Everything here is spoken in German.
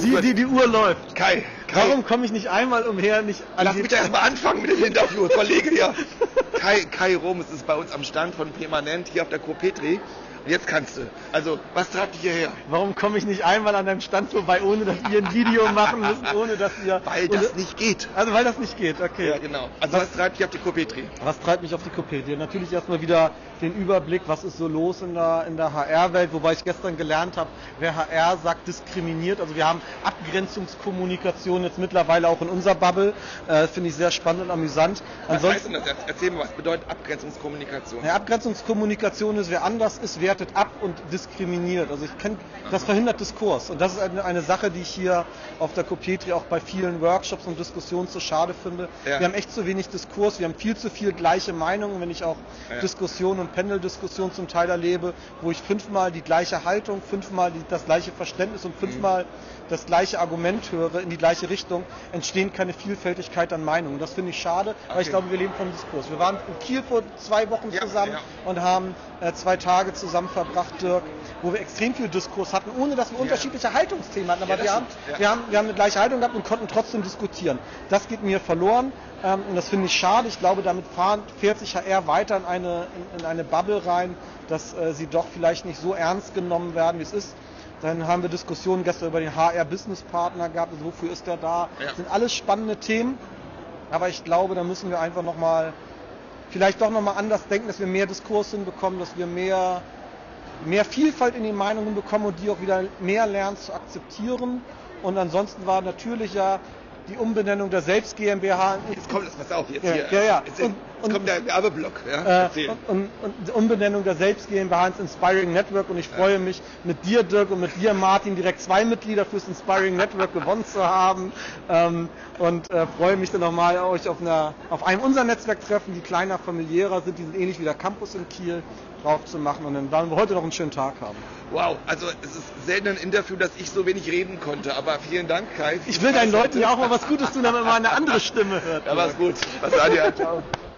die, gut. die, die Uhr läuft. Kai, Kai. Warum komme ich nicht einmal umher, nicht an Lass die... mich doch erstmal anfangen mit dem Interview, Kollege hier. Kai, Kai Romes ist bei uns am Stand von Permanent hier auf der Copetri. Und jetzt kannst du. Also, was treibt dich hierher? Warum komme ich nicht einmal an deinem Stand vorbei, ohne dass wir ein Video machen müssen, ohne dass wir... Weil das nicht geht. Also weil das nicht geht, okay. Ja, genau. Also, was treibt dich auf die Copetri? Was treibt mich auf die Copedia? Natürlich erstmal wieder den Überblick, was ist so los in der, in der HR-Welt, wobei ich gestern gelernt habe, wer HR sagt, diskriminiert. Also wir haben Abgrenzungskommunikation jetzt mittlerweile auch in unserer Bubble. Äh, Finde ich sehr spannend und amüsant. Was heißt denn das? Erzähl mir, was bedeutet Abgrenzungskommunikation? Ja, Abgrenzungskommunikation ist, wer anders ist, wertet ab und diskriminiert. Also ich kenne, das verhindert Diskurs. Und das ist eine, eine Sache, die ich hier auf der Copetri auch bei vielen Workshops und Diskussionen so schade finde. Ja. Wir haben echt zu wenig Diskurs, wir haben viel zu viel gleiche Meinungen, wenn ich auch Ja. Diskussionen und Panel-Diskussionen zum Teil erlebe, wo ich fünfmal die gleiche Haltung, fünfmal die, das gleiche Verständnis und fünfmal das gleiche Argument höre in die gleiche Richtung, entstehen keine Vielfältigkeit an Meinungen. Das finde ich schade, weil ich Okay. glaube, wir leben vom Diskurs. Wir waren in Kiel vor zwei Wochen Ja, zusammen ja. und haben äh, zwei Tage zusammen verbracht, Dirk, wo wir extrem viel Diskurs hatten, ohne dass wir unterschiedliche Haltungsthemen hatten. Aber Ja, wir, haben, ja. wir, haben, wir haben eine gleiche Haltung gehabt und konnten trotzdem diskutieren. Das geht mir verloren ähm, und das finde ich schade. Ich glaube, damit fahren, fährt sich HR weiter in eine, in, in eine Bubble rein, dass äh, sie doch vielleicht nicht so ernst genommen werden, wie es ist. Dann haben wir Diskussionen gestern über den HR-Business-Partner gehabt, also wofür ist der da? Ja. Das sind alles spannende Themen, aber ich glaube, da müssen wir einfach nochmal vielleicht doch nochmal anders denken, dass wir mehr Diskurs hinbekommen, dass wir mehr, mehr Vielfalt in den Meinungen bekommen und die auch wieder mehr lernen zu akzeptieren. Und ansonsten war natürlich ja die Umbenennung der Selbst GmbH. Jetzt kommt das, pass auf, jetzt Ja, hier. ja, ja. Jetzt, Und- jetzt und- kommt der Werbeblock. Ja? Äh, und, und, Umbenennung der Selbst GmbH ins Inspiring Network und ich freue mich mit dir Dirk und mit dir Martin direkt zwei Mitglieder fürs Inspiring Network gewonnen zu haben ähm, und äh, freue mich dann nochmal euch auf, einer, auf einem unserer Netzwerktreffen, die kleiner, familiärer sind, die sind ähnlich wie der Campus in Kiel drauf zu machen und dann werden wir heute noch einen schönen Tag haben. Wow, also es ist selten ein Interview, dass ich so wenig reden konnte, aber vielen Dank, Kai. Ich will deinen Leuten ja auch mal was Gutes tun, damit man eine andere Stimme hört. Ja, war's gut. Was war dir? Ciao.